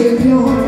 Savior